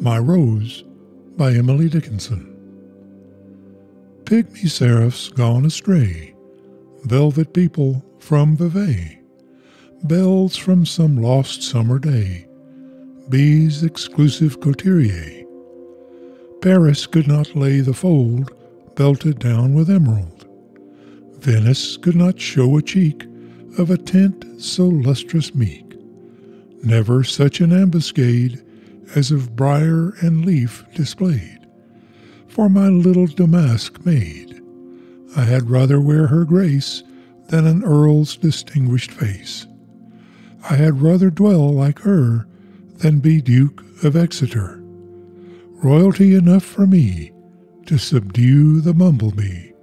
My Rose by Emily Dickinson. Pygmy seraphs gone astray, velvet people from Vevey, bells from some lost summer day, bees exclusive couturier. Paris could not lay the fold belted down with emerald. Venice could not show a cheek of a tint so lustrous meek. Never such an ambuscade as of briar and leaf displayed. For my little damask maid, I had rather wear her grace than an earl's distinguished face. I had rather dwell like her than be Duke of Exeter. Royalty enough for me to subdue the bumblebee.